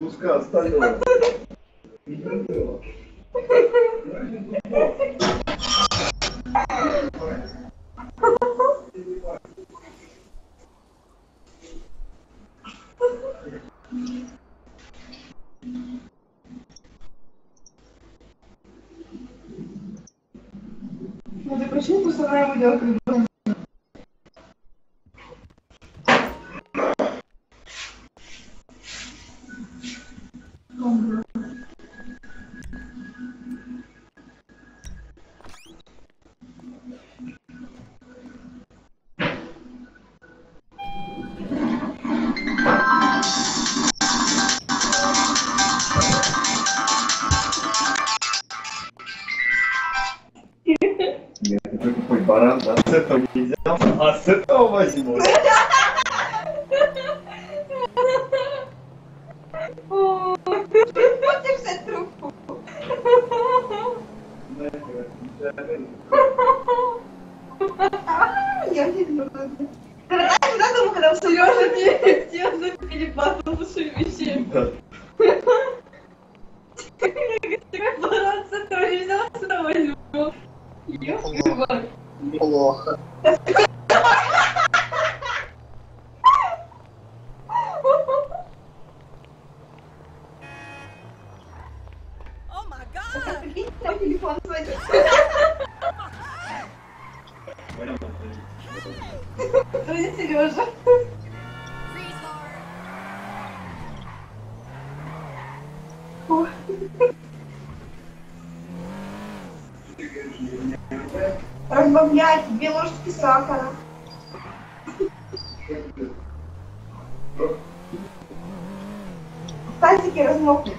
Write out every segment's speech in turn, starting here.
Куска остального. Ну ты почему просто на его дело как бы... Нет, ты какой баран, да? С этого не взял, а с этого возьму. Хочешь взять трубку? Я не знаю. Когда когда думаю, когда Сережа не хотел за перепад лучшие вещи. Да. Такой Разбавлять две ложечки сахара. Тазики размокнут.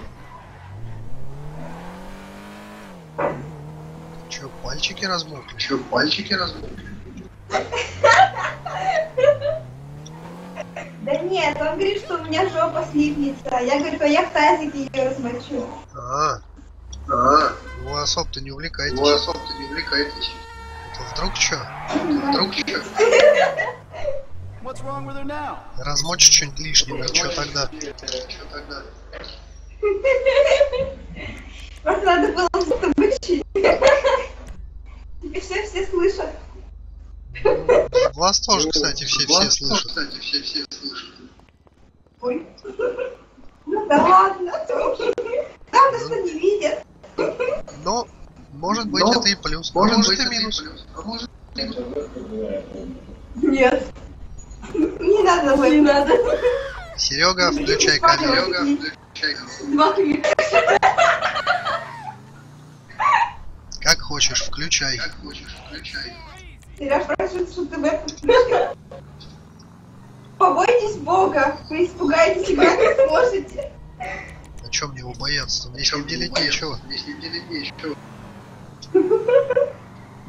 Че, пальчики размокли? Че, пальчики размокли? Да нет, он говорит, что у меня жопа слипнется. Я говорю, а я в тазике ее размочу. А, а, ну вы особо-то не увлекайтесь. Вы особо-то не увлекайтесь. Это вдруг что? Вдруг что? Размочь что-нибудь лишнего, и что тогда? Что тогда? Просто надо было что-то мочить. Теперь все все слышат. Вас тоже, кстати, все-все Вас слышат. кстати, все-все слышат. Ой. Ну да ладно. Главное, что не видят. Но, может быть, Но, это и плюс, Может, может, быть, и это и минус. плюс. А может, и. Нет. Не надо, не надо. Серега, включай камеру. Серега, включай камеру. Два клика. Как хочешь, включай. Как хочешь, включай. Сереж, прошу, чтобы включил. Побойтесь Бога, вы испугаетесь как вы сможете. О чем мне его бояться? Мне ним делить нечего. Если делить нечего.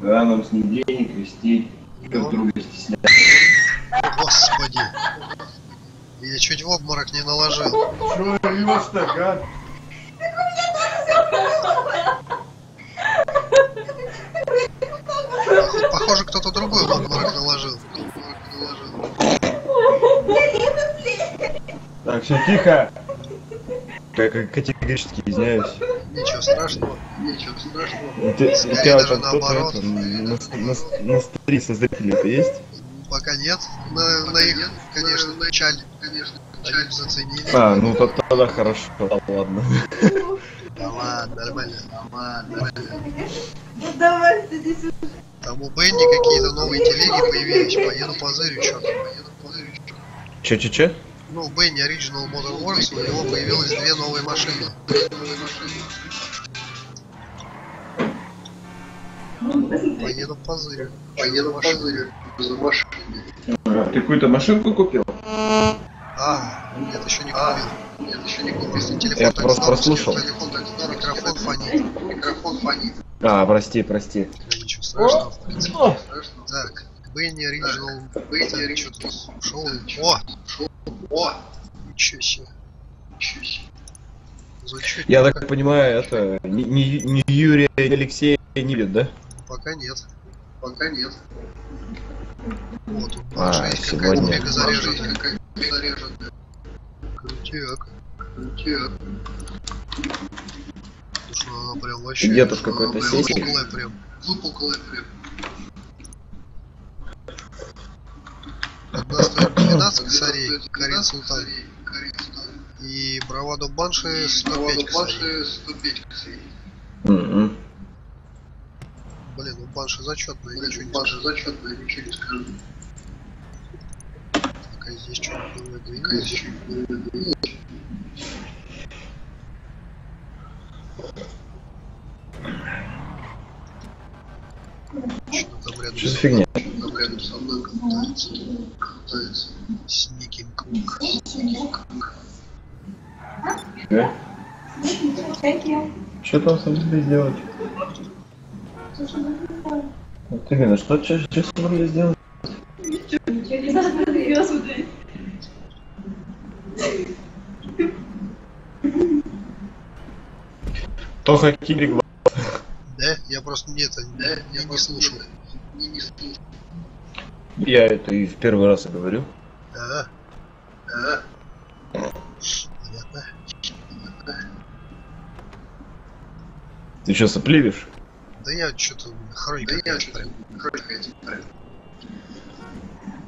Да, нам с ним денег вести, Ну. друг друга стеснять. Господи. Я чуть в обморок не наложил. Чё, его стакан? Похоже, кто-то другой в обморок наложил. Так, все тихо. Как категорически извиняюсь. Ничего страшного. Ничего страшного. У те- у Скорее тебя даже там кто-то наоборот. это, на, на, на стри со зрителей-то есть? Пока нет. На, на их, конечно, начале. Конечно, Они заценили. А, ну то- тогда хорошо, да ладно. Да ладно, нормально. да ладно, нормально. Ну давай, иди сюда. Там у Бенни какие-то новые телеги появились. Поеду позырю, что Поеду позырю, чё. Че-че-че? Ну, у Бенни Original Motor Wars, у него появилось две новые машины. Поеду позырю. Поеду позырю. За машиной. А, ты какую-то машинку купил? А, нет, еще не купил. Нет, еще не купил. Если телефон Я так просто прослушал. телефон так здорово, микрофон фонит. Микрофон фонит. А, прости, прости. Ничего страшного, в принципе. Так, Бенни Original. Бенни тут ушел? О, О, ничего себе. ничего себе. Я так понимаю, это не, не, не Юрий не Алексей не видит, да? Пока нет. Пока нет. Вот А, сегодня. мега заряженная. Какая заряженная. Крутяк. Че? Потому что она прям вообще... Дедушка какой-то прям сиськи. выпуклая прям. Выпуклая прям. 12 косарей, Карин 15 Султан. И Бравадо Банши 105 Бравадо косарей. Банши 105 косарей. Мгм. Блин, ну Банши зачетная, Блин, ничего не Банши зачетная, ничего не скажу. Так, а здесь что-нибудь Какая двигалось? еще? Что там рядом Что за фигня? Там рядом со мной катается. Катается. Сникинг Лук. Да? Что там собрались сделать? Вот именно, что что что собрались сделать? Тоха Кибрик Да? Я просто нет, Да, я не слушал. Я это и в первый раз и говорю. А, Да, понятно. Ты что, сопливишь? Да я что-то да хроника я какая-то что-то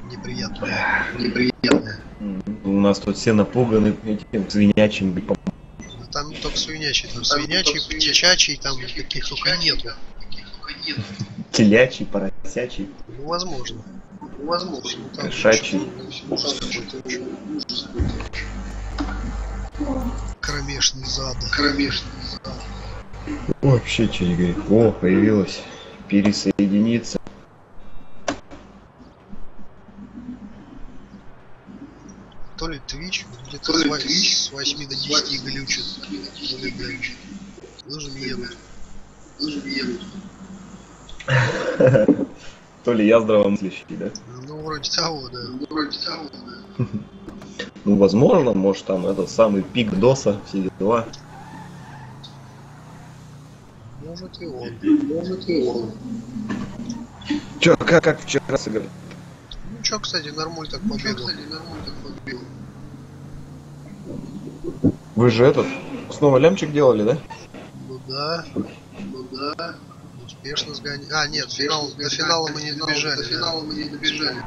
неприятная. неприятная. Мгм. У нас тут все напуганы этим свинячим. Ну, Там не только свинячий, там Там свинячий, птичачий, там каких только нету. Телячий, поросячий. Ну, возможно. Возможно. Там Кошачий. Кромешный зада. Кромешный зад. Вообще что не говорит. О, появилась. Пересоединиться. То ли Twitch, где-то То с, Twitch, с 8 до 10 глючит. То ли, блядь, лыжами едут. То ли я здравомыслящий, да? Ну, вроде того, да. Ну, вроде того, да. Ну, возможно, может там этот самый пик доса, все дела. Может и он. Может и он. Че, как, как вчера сыграли? Ну чё, кстати, нормуль так Чё, побегал. кстати, нормально так побил. Вы же этот, снова лямчик делали, да? Ну да, Ну да. Успешно сгоняли. А, нет, финал, до финала мы не добежали. До да. финала мы не добежали.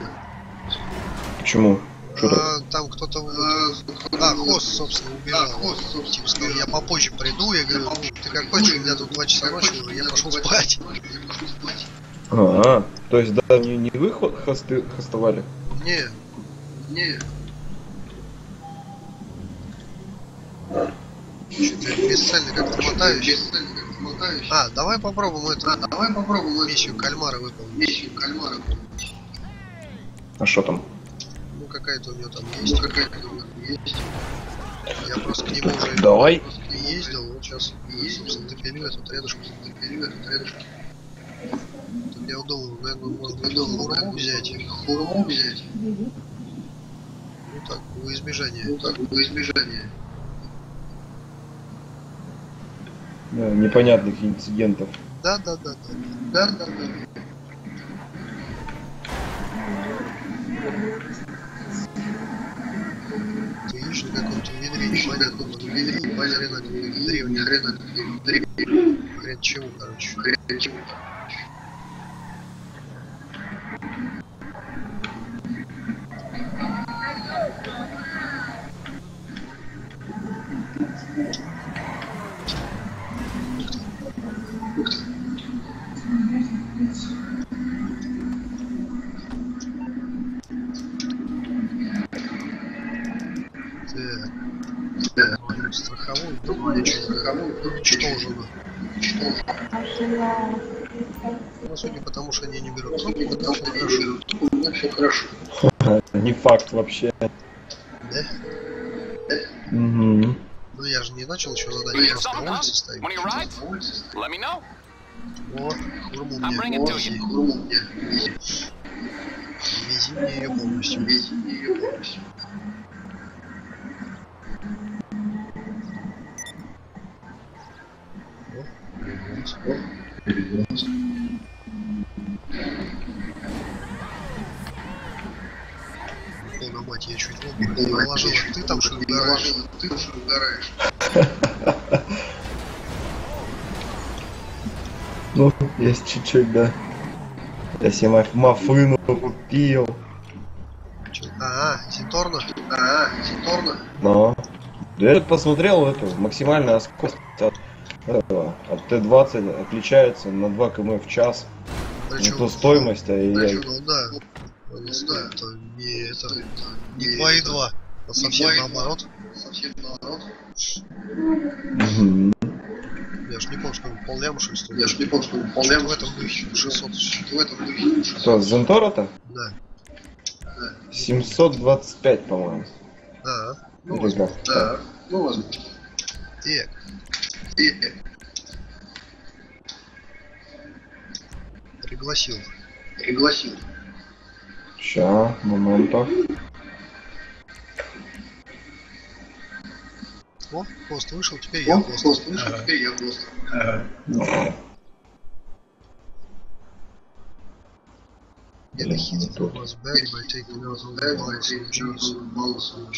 Почему? Что там? А, там кто-то... А, А, хост, собственно, убежал. Да, хост, собственно, Типа сказал, я попозже приду, я говорю, ну, ты как хочешь, у меня тут 2 часа ночи уже, я пошел спать. Я спать. А, то есть да, не, не вы хо- хосты, хостовали? Не, Не, что-то бесцельно как-то мотаюсь. бесцельно мотаюсь. А, давай попробуем эту А, давай попробуем миссию кальмара выполнить. миссию кальмара. А что там? Ну, какая-то у него там Ну, есть. какая-то у нас есть. Я просто к нему уже Давай. не ездил, вот сейчас, собственно, допилю этот рядышком. Допилю этот рядышком. Тут я думал, наверное, можно думал, хурму взять. Хурму взять. Ну так, во избежание. Ну так, во избежание. Да, непонятных инцидентов. Да, да, да, да. Да, да, да. На каком-то ведре непонятно, ведре непонятно, древний Хрена, древний. хрен чего, короче. Хрен. Так, Что? Ну, судя по тому, что они не берут Ну, потому что всё я хорошо. у все хорошо. Не факт вообще. Да? Угу. Ну я же не начал еще задание, я просто на улице know. О, хурму мне. Хурму мне. вези мне ее полностью. Вези ее полностью. Полномать я чуть в обморок не наложил. Ты там что угораешь? Ты уже угораешь. Ну, есть чуть-чуть, да. Я себе маф- мафыну купил. А, Зинторна? А, Зиторна? Но. Да я тут посмотрел эту максимальная скорость от этого, от Т-20 отличается на 2 км в час. Не Причем, то стоимость, а и причем, ну да. Ну, да, это не это, не 2,2, а совсем 2,2. наоборот. Совсем наоборот. Я ж не помню, что ли стоит. Я ж не помню, что полляма в этом духе, 600. Что в этом духе? Что, Зентора-то? Да. 725, по-моему. А, ну, возможно. Да, ну возможно. Эк, Пригласил. пригласил. Ща, момента. О, пост вышел, теперь я Я пост. пост вышел, теперь я пост. Get a hit Ну, from by taking out all the balls and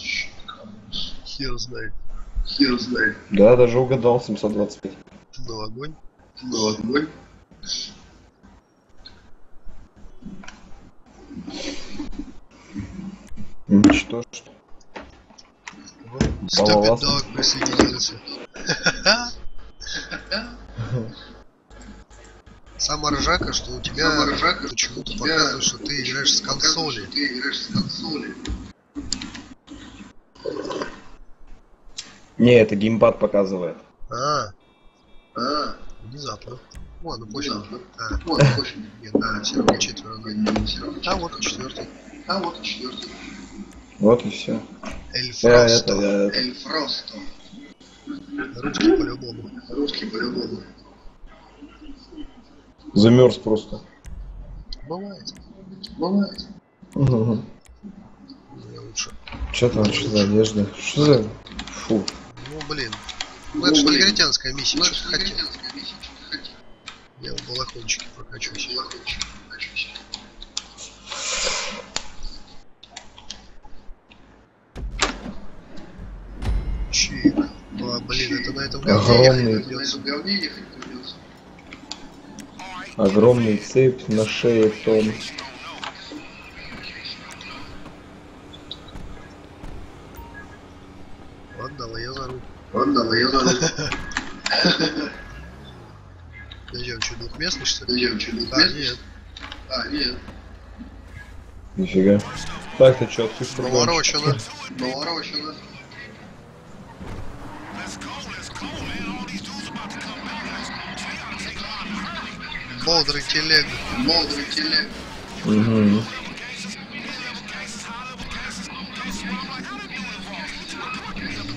shotguns. Хер знает. Хер знает. Да, даже угадал 725. Был огонь. Был огонь. Уничтожь. Стопи Баловал. Дог присоединился. Самая ржака, что у тебя почему-то показывает, что ты играешь с консоли. Ты играешь с консоли. Не, это геймпад показывает. А, А, внезапно. О, ну пусть. Внезапно. А, вот, очень. нет, да, все равно четверо. А вот и четвертый. А вот и четвертый. Вот и все. Эль Я это, Фросто. это. Эль Фросто. Русский по-любому. Русский по-любому. Замерз просто. Бывает. Бывает. Угу. Мне лучше. Что там, что за одежда? Что за... Фу. Блин. Ну, Ну, это же негритянская миссия, Ну, что хотел. Я в балахончике прокачусь. Хочу, хочу. Чик. А, блин, это на этом Огромный. говне ехать На придется. этом говне ехать придется. Огромный цепь на шее тон. Ладно, давай я за руль. Ладно, давай я за Подожди, он что, двухместный, что ли? Зачем, что, А, двухместный? нет. А, нет. Нифига. Так, ты чё, ты что? Наворочено. Наворочено. Бодрый телег. Бодрый телег. Угу.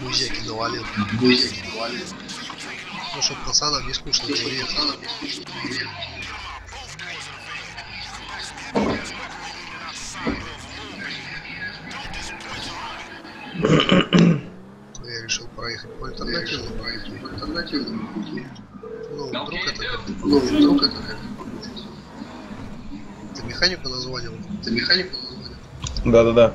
Музеки навалил. Гузик валит. Ну, чтоб пацанам не скучно что, говорить. пацанам не скучно говорить. Я решил проехать по альтернативному. проехать по альтернативному пути. Ну, вдруг это как Ну, вдруг это как? ты механику названивал. Ты механику назвали? Да-да-да.